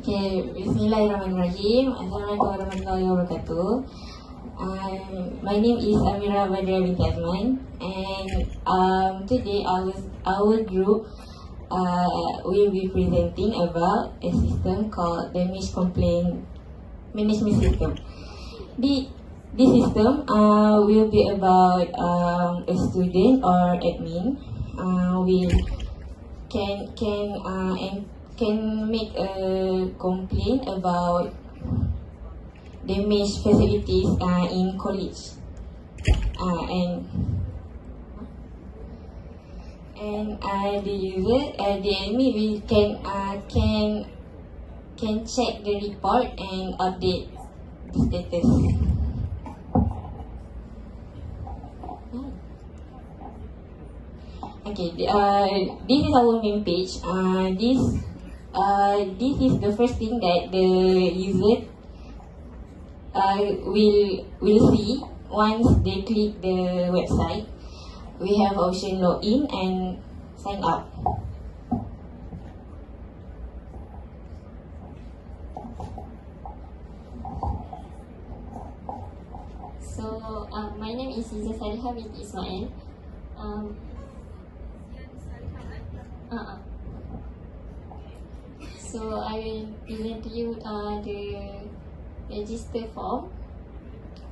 Okay, Bismillahirrahmanirrahim. Assalamualaikum warahmatullahi wabarakatuh. Um, my name is Amira Badria binti Azman and um, today our, our group uh, will be presenting about a system called MISH Complaint Management System. The, this system uh, will be about um, a student or admin uh, will can can uh, can make a complaint about damaged facilities uh, in college uh, and and uh, the user uh, the admin we can uh, can can check the report and update the status. Okay, uh, this is our main page. Uh, this uh, this is the first thing that the user uh, will will see once they click the website. We have option login and sign up. So, uh, my name is Izzah Salihah binti Ismail. Um, uh-uh. So, I will present to you uh, the register form.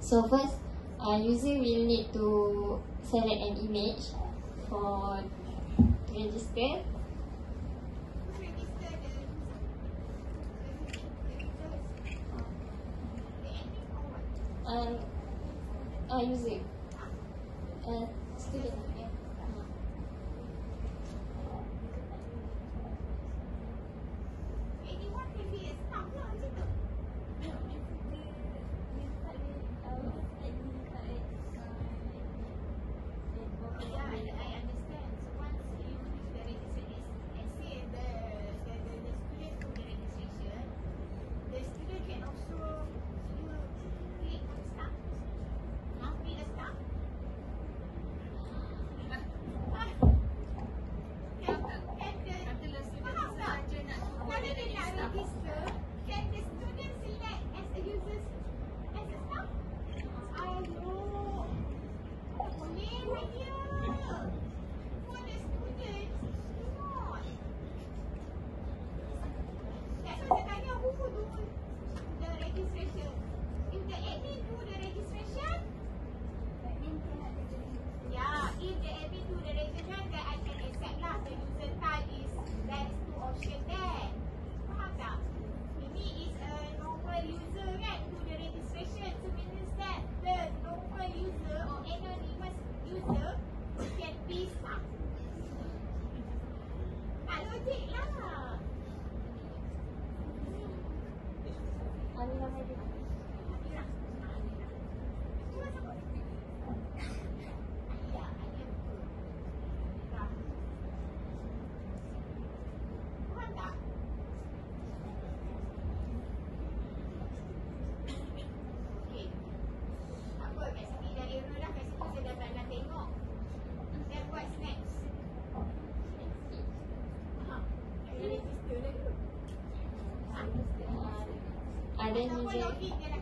So, first, uh, user will need to select an image for register. Um, uh, user. Ada user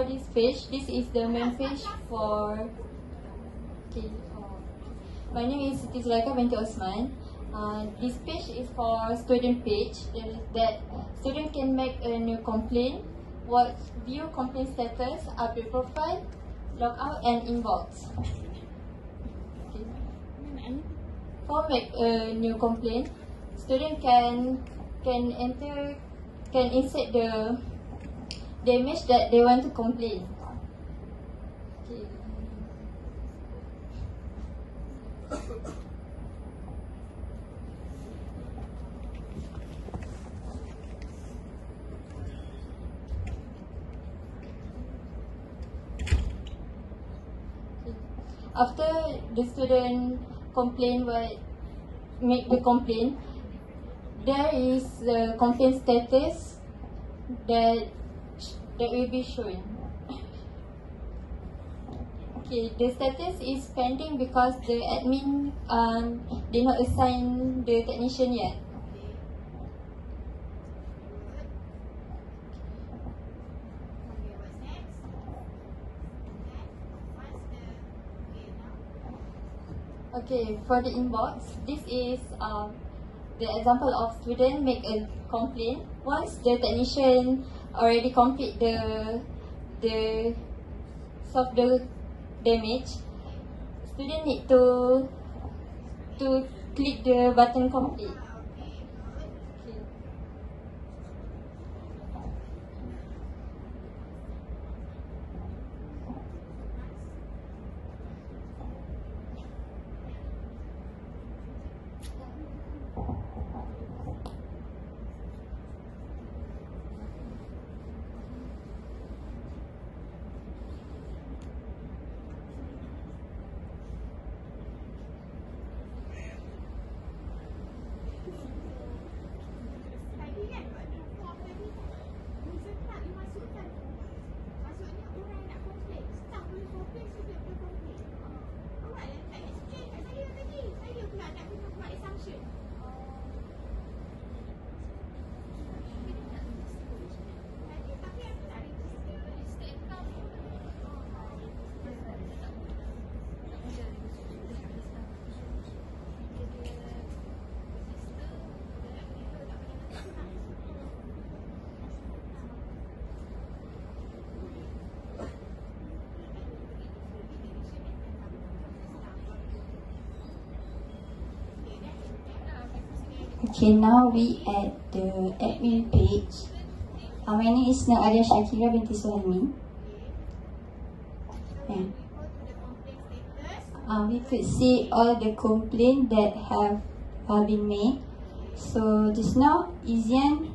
for this page, this is the main page for. Okay. Uh, my name is Siti Zulaika binti Osman. Uh, this page is for student page that student can make a new complaint, what view complaint status, update profile, logout and inbox. Okay. For make a new complaint, student can can enter can insert the the image that they want to complain. After the student complain what make the complaint, there is the complaint status that that will be shown. Okay, the status is pending because the admin um did not assign the technician yet. Okay, for the inbox, this is um, the example of student make a complaint. Once the technician already complete the the solve the damage, student need to to click the button complete. Okay, now we at the admin page. Uh, my name is Nur Arya Shakira binti Suhaimi. Yeah. Uh, we could see all the complaints that have uh, been made. So just now, Izian,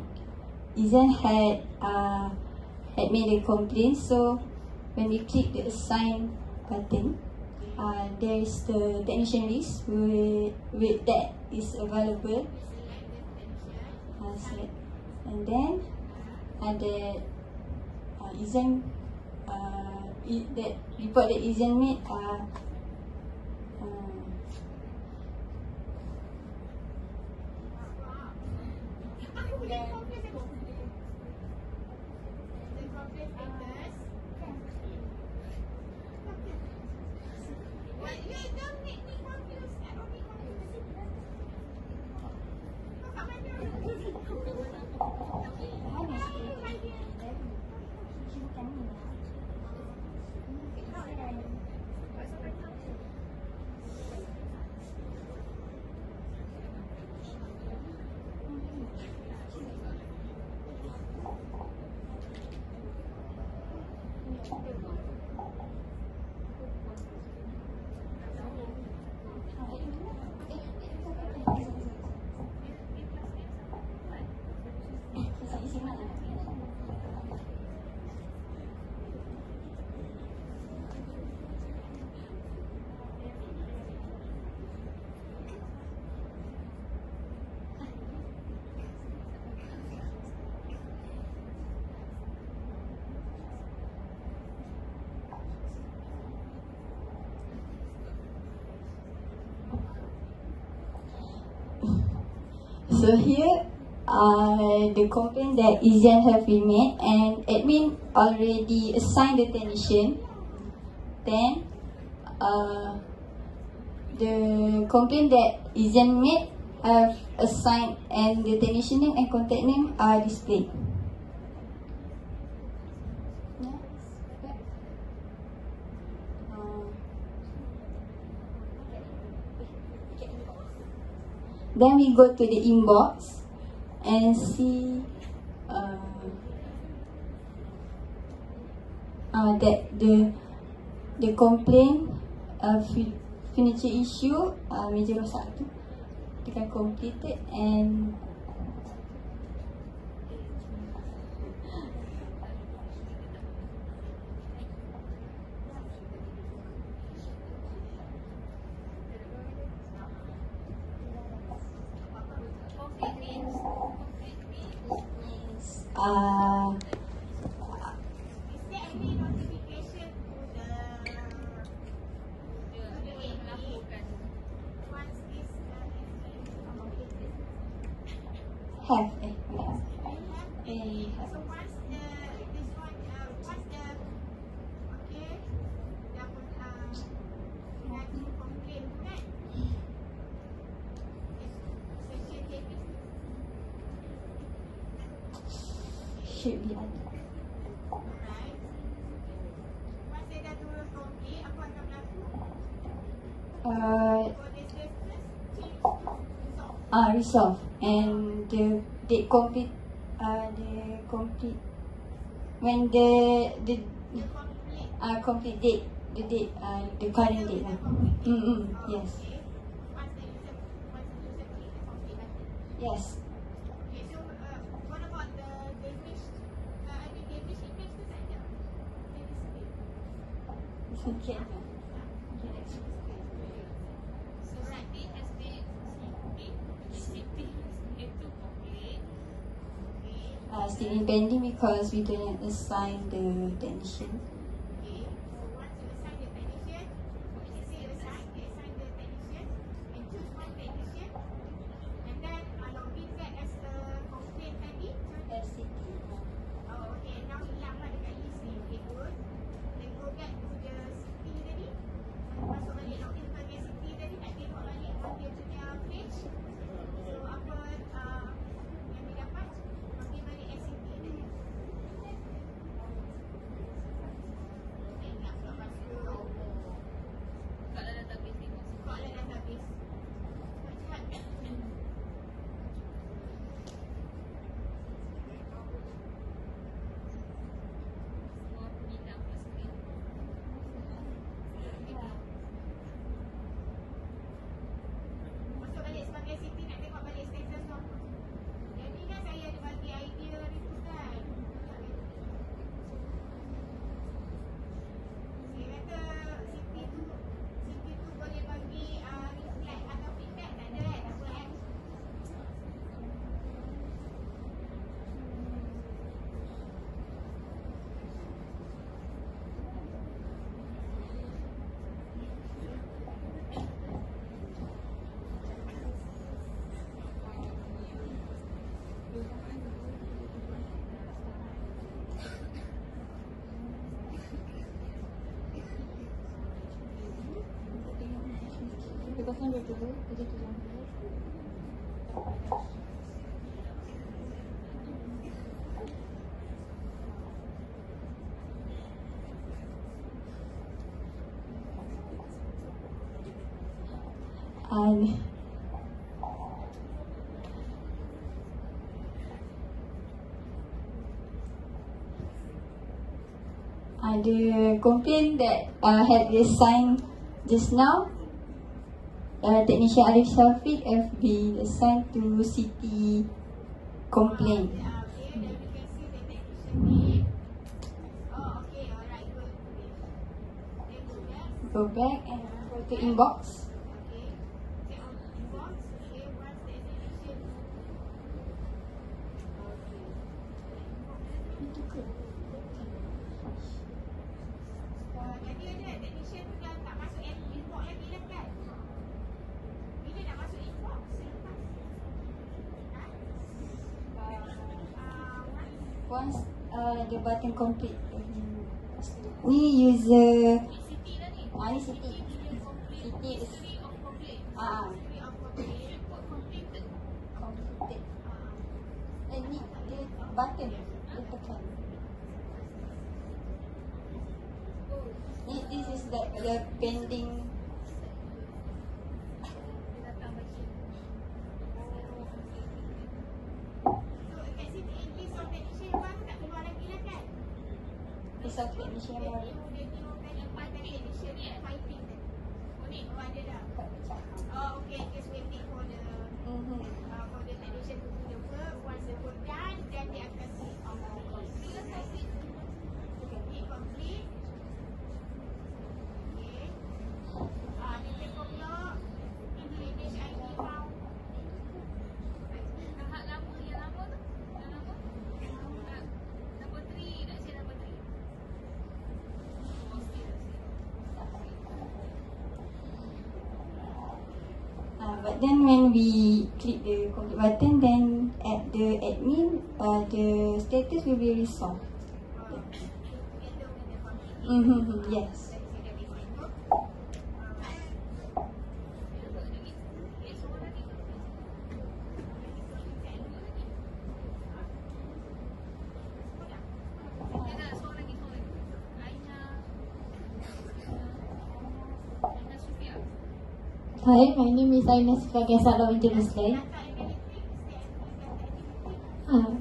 Izian had uh, had made a complaint. So when we click the assign button, uh, there is the technician list with, with that is available. Select. And then ada uh, Izian uh, i- that report that Izian made. Uh, So here, uh, the complaint that Izian have been made and admin already assigned the technician. Then uh, the complaint that Izian made have assigned and the technician name and contact name are displayed. Then we go to the inbox and see uh, uh, that the the complaint uh, furniture issue uh, meja rosak tu tekan completed and uh, Is there any notification to the to the admin once this uh, has been completed? Have eh, have. Have? Eh, have. So once the this one uh, once the okay uh, ngaji komplain tu kan? Section habis should be ada. alright. Once dia dah turun komplain apa akan berlaku? Uh, to uh, resolve and the date complete uh, the complete when the the complete uh, complete date the date uh, the current date lah. Mm mm yes Okay. Once still in pending because we didn't assign the technician. And uh, the complaint that uh, had been signed just now, uh, technician Arif Shafiq have been assigned to city yeah. Go back and go to inbox. Okay. Check on inbox. Okay, once the technician. Uh, jadi ada technician tu dah tak masuk in- inbox lagi lah kan? Bila nak masuk inbox? Selepas. Ha? once uh, the button complete. Ni user. City lah ni. Ah ni Siti. Siti is City ah City complete. Put completed. Ah. Eh ni dia button dia tekan. Ni this is the the pending So kat sini list of technician yang baru tak keluar lagi lah kan? Piece of technician Dia baru. new, dia new kan yang part technician ni at fighting kan? Oh ni, oh ada dah. Kat pecah. Oh okay, just waiting for the Mhm. uh, for the technician to do the work. Once the work done, then dia akan click on the complete. Click complete. Okay. Ah, ni paper block. Ini NHID file. Tahap lama, yang lama tu? Yang lama? Ah, Number 3, nak share number 3. Oh, still, still. Uh, but then when we click the complete button, then at the admin, uh, the status will be resolved. With the complete. Mm-hmm. Yes. Hi, my name is Gasak Law International. Ah,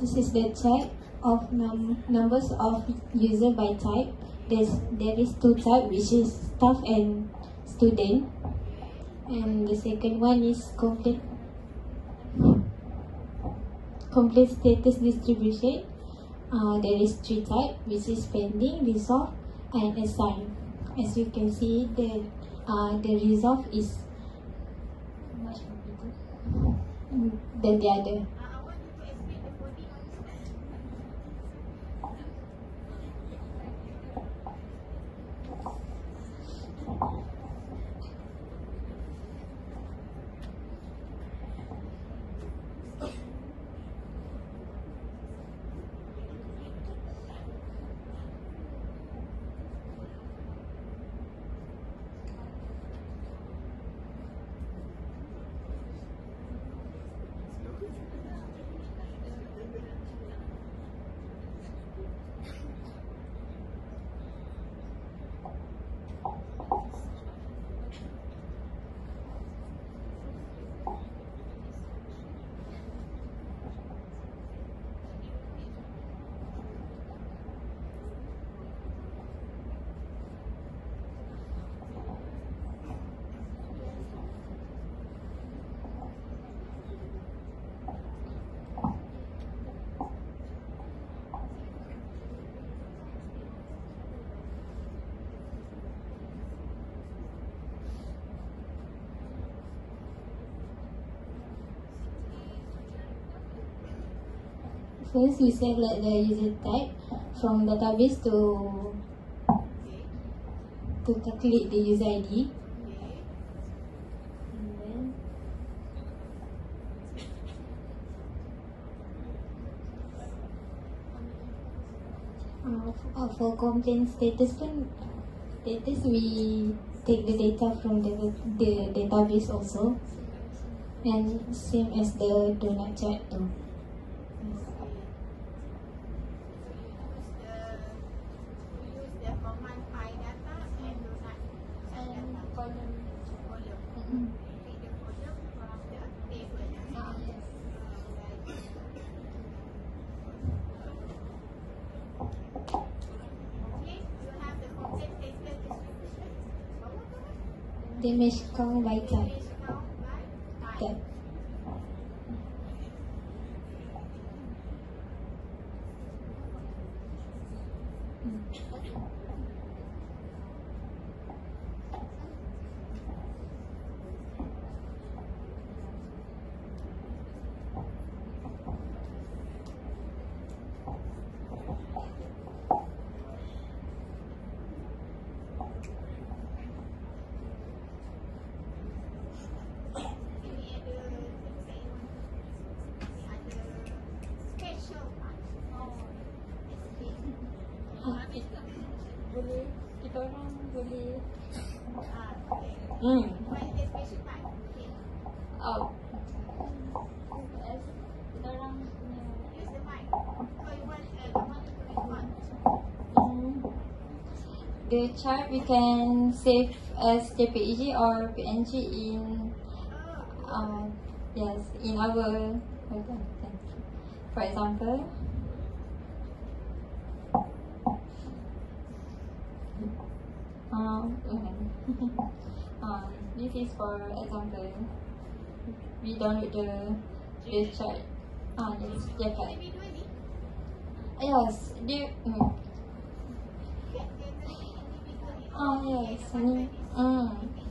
This is the check of num- numbers of user by type. There's, there is two type which is staff and student. And the second one is complete complete status distribution. Uh, there is three type which is pending, resolve and assign. As you can see the uh, the resolve is much more bigger than the other. First, we select the user type from database to to calculate the user ID. Uh, uh, for complaint status pun status we take the data from the the database also and same as the donut chart too. Mm. Damage count by type. Type. boleh kita orang boleh Ah, okay. Hmm. Find the special part. Okay. oh kita orang punya Use the mic. So you want uh, someone to respond. Hmm. The chart we can save as JPEG or PNG in Oh, um, yes in our for example um, um, this is for example we download the the chart ah yes individually. yes they mm, Get the individually. ah yes mm, mm.